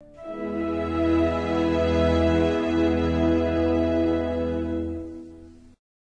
う